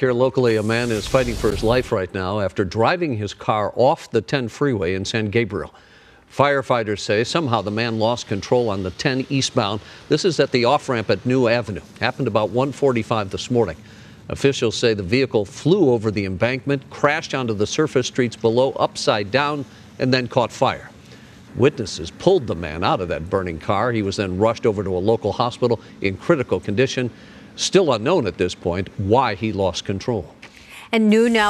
Here locally, a man is fighting for his life right now after driving his car off the 10 freeway in San Gabriel. Firefighters say somehow the man lost control on the 10 eastbound. This is at the off ramp at New Avenue. Happened about 1:45 this morning. Officials say the vehicle flew over the embankment, crashed onto the surface streets below upside down, and then caught fire. Witnesses pulled the man out of that burning car. He was then rushed over to a local hospital in critical condition. Still unknown at this point why he lost control. And new now.